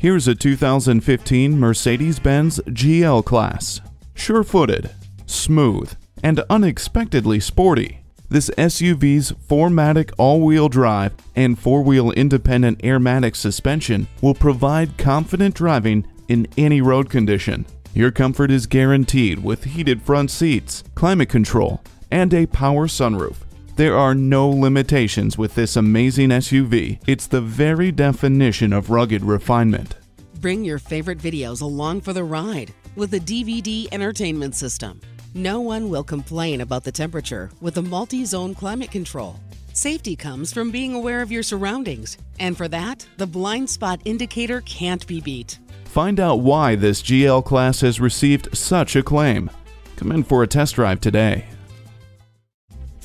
Here's a 2015 Mercedes-Benz GL Class. Sure-footed, smooth, and unexpectedly sporty. This SUV's 4MATIC all-wheel drive and 4-wheel independent airmatic suspension will provide confident driving in any road condition. Your comfort is guaranteed with heated front seats, climate control, and a power sunroof. There are no limitations with this amazing SUV. It's the very definition of rugged refinement. Bring your favorite videos along for the ride with the DVD entertainment system. No one will complain about the temperature with the multi zone climate control. Safety comes from being aware of your surroundings, and for that, the blind spot indicator can't be beat. Find out why this GL class has received such acclaim. Come in for a test drive today.